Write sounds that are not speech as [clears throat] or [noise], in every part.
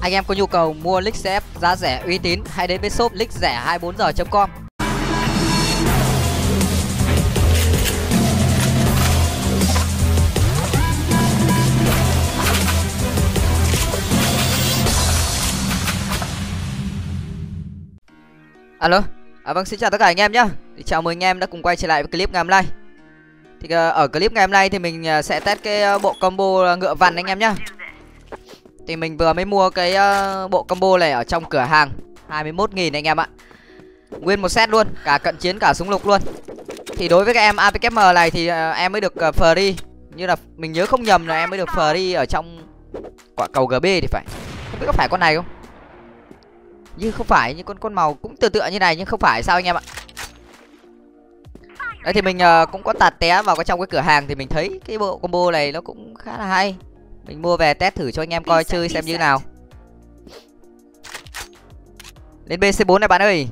Anh em có nhu cầu mua lick CF giá rẻ uy tín hãy đến với shop lick rẻ 24 giờ.com. Alo, à, vâng xin chào tất cả anh em nhé. Thì chào mừng anh em đã cùng quay trở lại với clip ngày hôm nay. Thì ờ, ở clip ngày hôm nay thì mình ờ, sẽ test cái ờ, bộ combo ngựa vằn anh em nhé. Thì mình vừa mới mua cái uh, bộ combo này ở trong cửa hàng. 21.000 anh em ạ. Nguyên một set luôn, cả cận chiến cả súng lục luôn. Thì đối với các em APKM này thì uh, em mới được uh, free. Như là mình nhớ không nhầm là em mới được free ở trong quả cầu GB thì phải. Không biết có phải con này không? Như không phải, như con con màu cũng tự tựa như này nhưng không phải sao anh em ạ? Đấy thì mình uh, cũng có tạt té vào cái trong cái cửa hàng thì mình thấy cái bộ combo này nó cũng khá là hay mình mua về test thử cho anh em coi chơi xem như nào. Lên bc 4 này bạn ơi.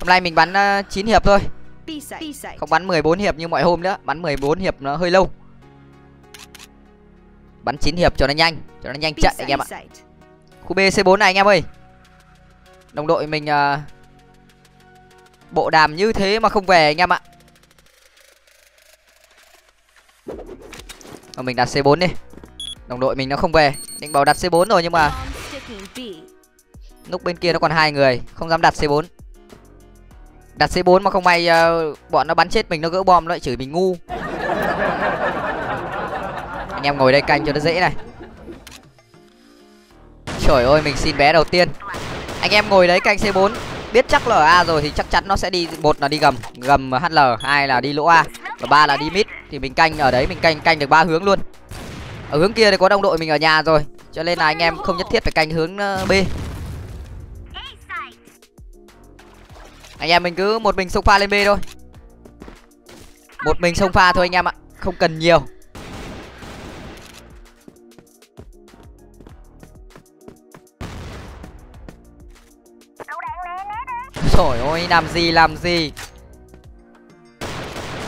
Hôm nay mình bắn uh, 9 hiệp thôi. Không bắn 14 hiệp như mọi hôm nữa. Bắn 14 hiệp nó hơi lâu. Bắn 9 hiệp cho nó nhanh cho nó nhanh trận anh em ạ. khu bc 4 này anh em ơi. Đồng đội mình uh, bộ đàm như thế mà không về anh em ạ Mà mình đặt C4 đi. Đồng đội mình nó không về. Định bảo đặt C4 rồi nhưng mà Lúc bên kia nó còn hai người Không dám đặt C4 Đặt C4 mà không may uh, bọn nó bắn chết mình nó gỡ bom nó lại chửi mình ngu. Anh em ngồi đây canh cho nó dễ này. Trời ơi mình xin bé đầu tiên. Anh em ngồi đấy canh C4 Biết chắc là ở A rồi thì chắc chắn nó sẽ đi một là đi gầm. Gầm HL hai là đi lỗ A. Và ba là đi mid. Thì mình canh, ở đấy mình canh canh được ba hướng luôn. Ở hướng kia thì có đồng đội mình ở nhà rồi, Cho nên là anh em không nhất thiết phải canh hướng ờ, B. Anh em mình cứ một mình xông pha lên B thôi. Một mình xông pha thôi anh em ạ, Không cần nhiều. Trời ơi, làm gì làm gì?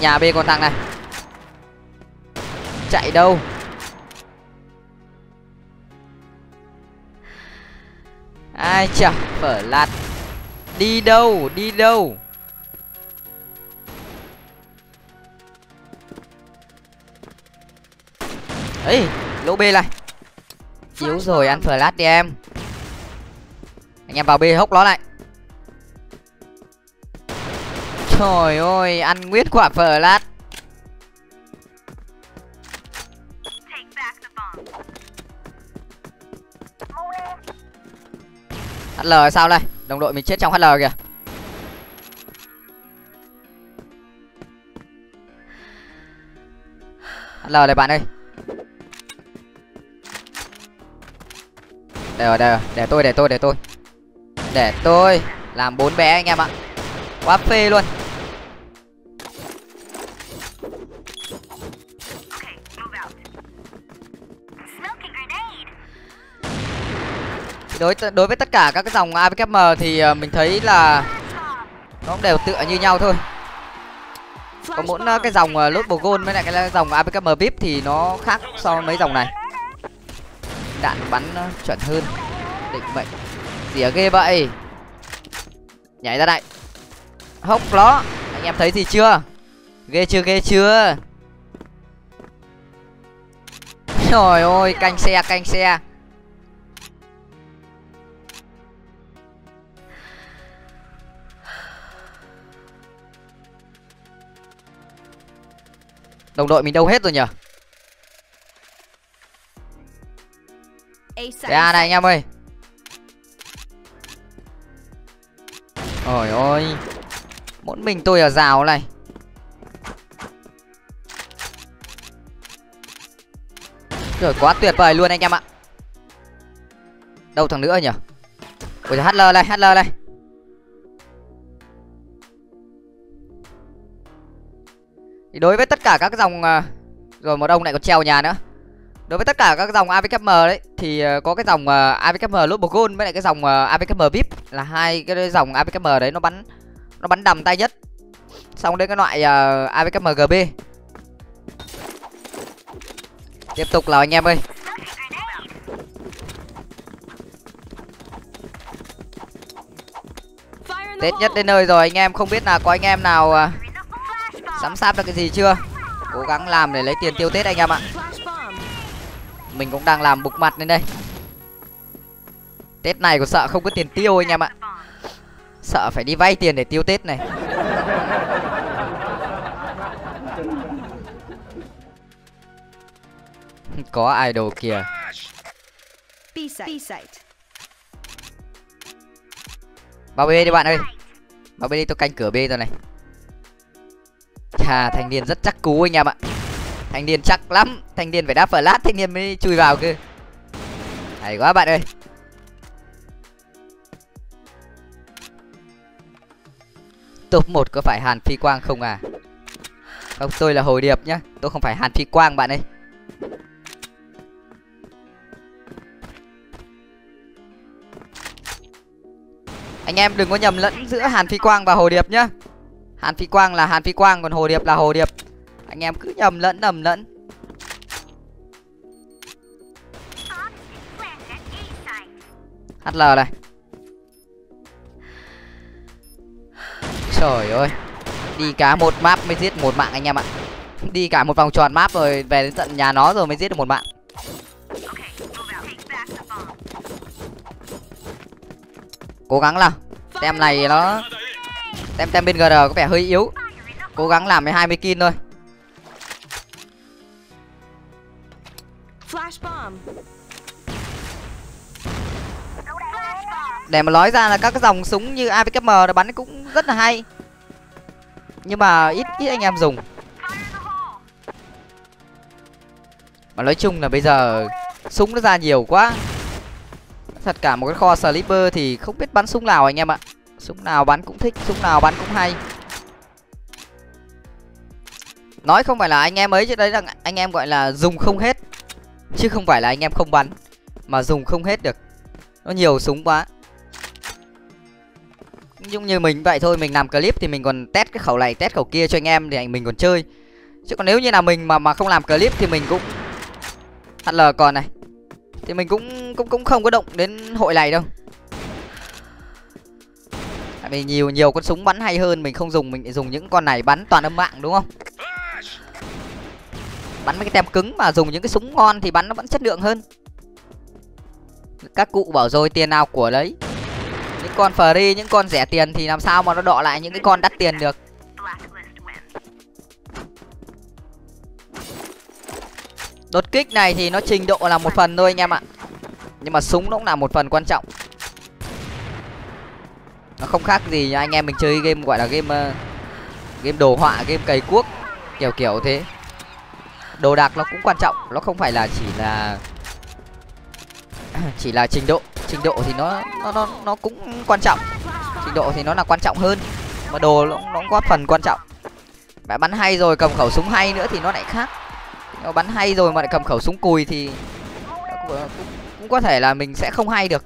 Nhà B còn thằng này. Chạy đâu? Ai chả phở lạt. Đi đâu đi đâu? Ấy lỗ B này Chiếu rồi ăn phở lát đi em. Anh em vào B hốc nó lại. Trời ơi, ăn nguyên quả phở lát. HL sao đây? Đồng đội mình chết trong HL kìa. HL này bạn ơi. Đây rồi, đây rồi, để tôi để tôi để tôi. Để tôi làm bốn bé anh em ạ. Quá phê luôn. Đối đối với tất cả các cái dòng AVKM thì ờ, mình thấy là nó cũng đều tựa như nhau thôi. Có mỗi ờ, cái dòng ờ, lốt bồ gôn với lại cái dòng AVKM vip thì nó khác so với mấy dòng này. Đạn bắn chuẩn hơn. Định mệnh. Gì ở ghê vậy. Nhảy ra đây hốc nó anh em thấy gì chưa? Ghê chưa ghê chưa? Trời ơi, canh xe canh xe. Đồng đội mình đâu hết rồi nhở a này anh em ơi. Ôi ôi mỗi mình tôi ở rào này. Rồi quá tuyệt vời luôn anh em ạ. Đâu thằng nữa nhỉ? Ôi hl này hl này thì đối với tất cả các dòng ờ, rồi một ông lại còn treo nhà nữa. Đối với tất cả các dòng avkm đấy thì ờ, có cái dòng ờ, avkm global gold với lại cái dòng avkm vip là hai cái dòng avkm đấy nó bắn nó bắn đầm tay nhất. Xong đến cái loại uh, avkm gb tiếp tục là anh em ơi. Tết nhất đến nơi rồi anh em không biết là có anh em nào uh, sắm sáp được cái gì chưa? Cố gắng làm để lấy tiền tiêu tết anh em ạ. Mình cũng đang làm bục mặt lên đây. Tết này có sợ không có tiền tiêu anh em ạ? Sợ phải đi vay tiền để tiêu tết này. [laughs] Có idol kìa. Vào b đi bạn ơi. Vào b đi tôi canh cửa b rồi này chà, thanh niên rất chắc cú anh em ạ. Thanh niên chắc lắm. Thanh niên phải đáp lát, thanh niên mới chui vào cơ. Hay quá bạn ơi. Top một có phải hàn phi quang không à? Không, tôi là hồ điệp nhá. Tôi không phải hàn phi quang bạn ơi. Anh em đừng có nhầm lẫn giữa hàn phi quang và hồ điệp nhá hàn phi quang là hàn phi quang, còn hồ điệp là hồ điệp. Anh em cứ nhầm lẫn nhầm lẫn. Hl này. Trời ơi. Đi cả một map mới giết một mạng anh em ạ. Đi cả một vòng tròn map rồi về đến tận nhà nó rồi mới giết được một mạng. Cố gắng nào. Tem này nó tem tem bên gr có vẻ hơi yếu. Cố gắng làm với hai mươi kin thôi. Để mà nói ra là các cái dòng súng như avkm nó bắn cũng rất là hay. Nhưng mà ít ít anh em dùng. Mà nói chung là bây giờ súng nó ra nhiều quá. Thật cả một cái kho sleeper thì không biết bắn súng nào anh em ạ súng nào bắn cũng thích, súng nào bắn cũng hay. Nói không phải là anh em ấy chứ đấy là anh em gọi là dùng không hết. Chứ không phải là anh em không bắn, mà dùng không hết được. Nó nhiều súng quá. Nhưng như mình vậy thôi, mình làm clip thì mình còn test cái khẩu này, test khẩu kia cho anh em thì mình còn chơi. Chứ còn nếu như là mình mà mà không làm clip thì mình cũng hl còn này. Thì mình cũng cũng cũng không có động đến hội này đâu vì nhiều nhiều con súng bắn hay hơn, mình không dùng, mình dùng những con này bắn toàn âm mạng, đúng không? Bắn mấy cái tem cứng mà dùng những cái súng ngon thì bắn nó vẫn chất lượng hơn. Các cụ bảo rồi, tiền nào của đấy? Những con free, những con rẻ tiền thì làm sao mà nó đọ lại những cái con đắt tiền được? Đột kích này thì nó trình độ là một phần thôi anh em ạ. Nhưng mà súng nó cũng là một phần quan trọng nó không khác gì anh em mình chơi game gọi là game uh, game đồ họa game cày cuốc kiểu kiểu thế. Đồ đạc nó cũng quan trọng nó không phải là chỉ là [clears throat] chỉ là trình độ. Trình độ thì nó nó nó nó cũng quan trọng. Trình độ thì nó là quan trọng hơn mà đồ nó nó góp phần quan trọng. Bạn bắn hay rồi cầm khẩu súng hay nữa thì nó lại khác. Nó bắn hay rồi mà lại cầm khẩu súng cùi thì cũng, cũng có thể là mình sẽ không hay được.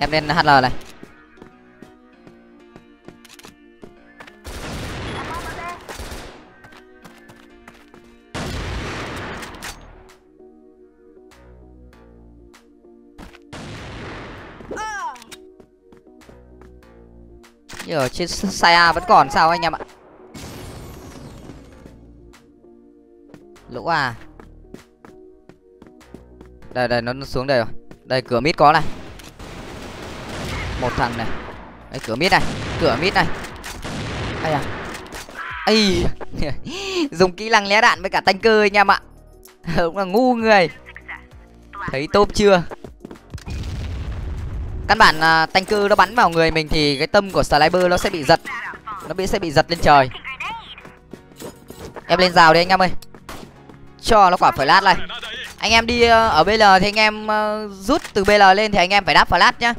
Em lên hl này. Như ở trên sai a vẫn còn sao anh em ạ? Lỗ à. Đây đây, nó xuống đây rồi. Đây, cửa mít có này một thằng này. Đấy cửa mít này cửa mít này. Ai à ây [laughs] dùng kỹ năng lé đạn với cả tanh cơ anh em ạ cũng là ngu người. Thấy tốp chưa? Căn bản là tanh cơ nó bắn vào người mình thì cái tâm của sniper nó sẽ bị giật. Nó bị sẽ bị giật lên trời. Em lên rào đi anh em ơi. Cho nó quả flash này anh em đi ờ, ở bl thì anh em uh, rút từ bl lên thì anh em phải đáp flash nhá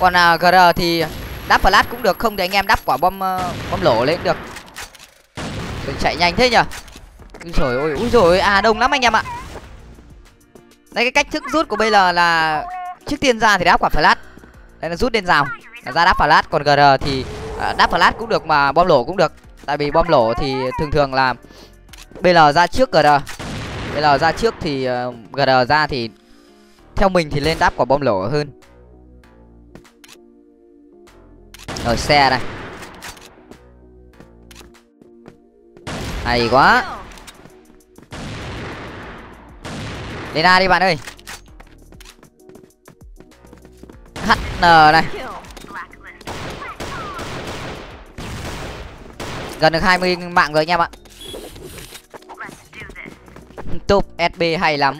còn à, uh, gr thì đáp flash cũng được không thì anh em đáp quả bom uh, bom lổ lên được. Đừng chạy nhanh thế nhở? Trời rồi ôi rồi à đông lắm anh em ạ. Đây cái cách thức rút của bl là trước tiên ra thì đáp quả flash. Đây là rút lên rào là ra đáp flash. Còn gr thì uh, đáp flash cũng được mà bom lổ cũng được. Tại vì bom lổ thì thường thường là bl ra trước gr bây giờ ra trước thì uh, ra thì theo mình thì lên đáp quả bom lổ hơn. Rồi, xe đây. Hay quá. Đi ra đi, bạn ơi. Hn này gần được 20 mạng rồi nha [laughs] bạn top sb hay lắm.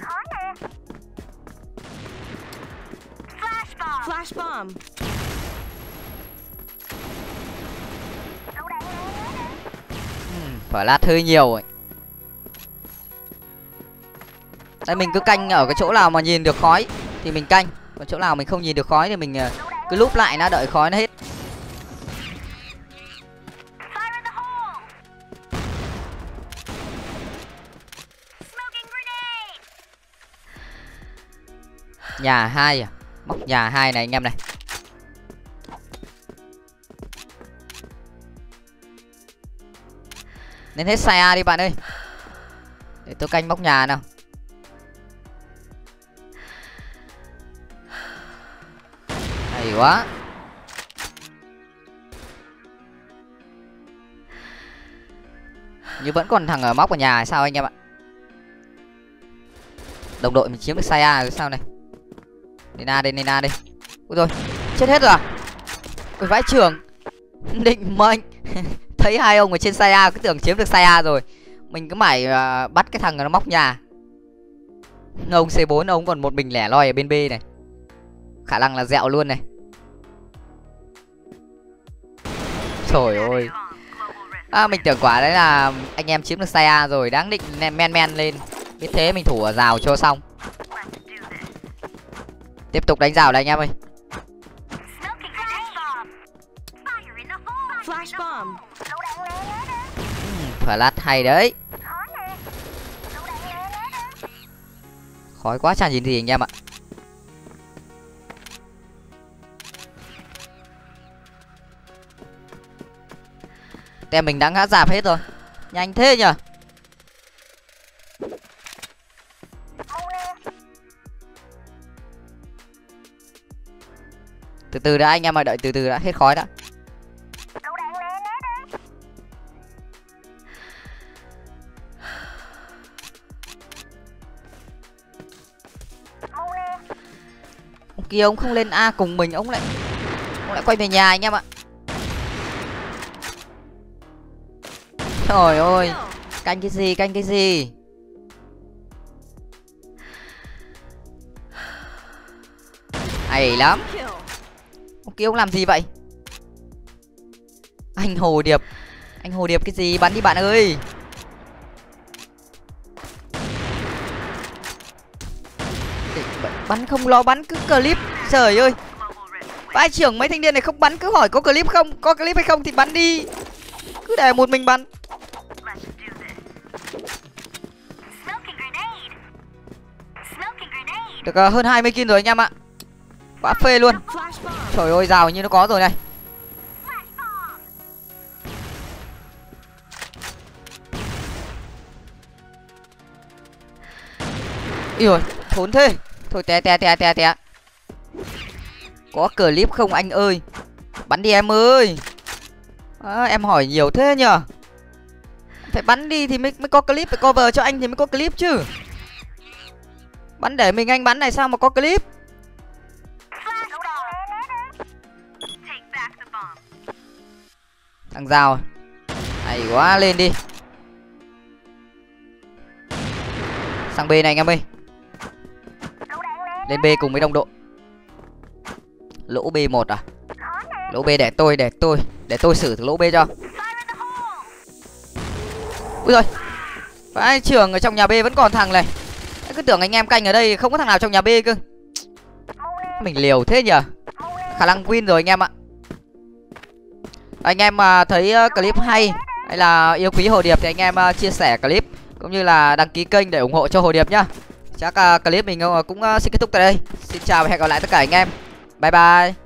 Flash bomb. Lát hơi nhiều rồi đây mình cứ canh ở cái chỗ nào mà nhìn được khói thì mình canh. Còn chỗ nào mình không nhìn được khói thì mình ờ, cứ lúp lại nó đợi khói nó hết. Nhà hai à? Móc nhà hai này anh em này nên hết xe A đi bạn ơi. Để tôi canh móc nhà nào. Hay quá. Như vẫn còn thằng ở móc ở nhà hay sao anh em ạ? Đồng đội mình chiếm được sai a rồi sao này? Lên a đi lên a đi ui rồi chết hết rồi à? Ui, vãi trường định mệnh. [laughs] thấy hai ông ở trên sai a cứ tưởng chiếm được sai a rồi. Mình cứ mải uh, bắt cái thằng nó móc nhà. Ông c 4 ông còn một mình lẻ loi ở bên b này. Khả năng là dẹo luôn này. Trời ơi. À, mình tưởng quả đấy là anh em chiếm được sai a rồi đáng định men men lên. Biết thế mình thủ ở rào cho xong. Tiếp tục đánh rào đây anh em ơi. Flash bomb flash hay đấy. Khói quá chẳng nhìn gì anh em ạ tem mình đã ngã dạp hết rồi. Nhanh thế nhở từ từ đã anh em ơi đợi từ từ đã, hết khói đã. Ông kia ông không lên a cùng mình, ông lại ông lại quay về nhà anh em ạ. Trời ơi, canh cái gì, canh cái gì? Hay lắm. Ông kia ông làm gì vậy? Anh hồ điệp. Anh hồ điệp cái gì? Bắn đi bạn ơi. Bắn. Không lo bắn cứ clip. Trời ơi. Vai trưởng mấy thanh niên này không bắn cứ hỏi có clip không có clip hay không thì bắn đi. Cứ để một mình bắn. Được uh, hơn 20 kin rồi anh em ạ. Quá phê luôn. Trời ơi rào như nó có rồi này. Ý rồi, thốn thế. Thôi té té té té té. Có clip không anh ơi? Bắn đi em ơi. À, Em hỏi nhiều thế nhở Phải bắn đi thì mới, mới có clip Phải cover cho anh thì mới có clip chứ. Bắn để mình anh bắn này sao mà có clip? Thằng rào à? Hay quá lên đi. Sang B này anh em ơi lên b cùng với đồng đội lỗ b một à? Lỗ b để tôi để tôi để tôi xử lỗ b cho. Ui rồi phải, trường ở trong nhà b vẫn còn thằng này. Cứ tưởng anh em canh ở đây không có thằng nào trong nhà b cơ. Mình liều thế nhở khả năng win rồi anh em ạ. Anh em mà thấy à, clip hay hay là yêu quý hồ điệp thì anh em à, chia sẻ clip cũng như là đăng ký kênh để ủng hộ cho hồ điệp nhá chắc uh, clip mình cũng uh, xin kết thúc tại đây. Xin chào và hẹn gặp lại tất cả anh em. Bye bye.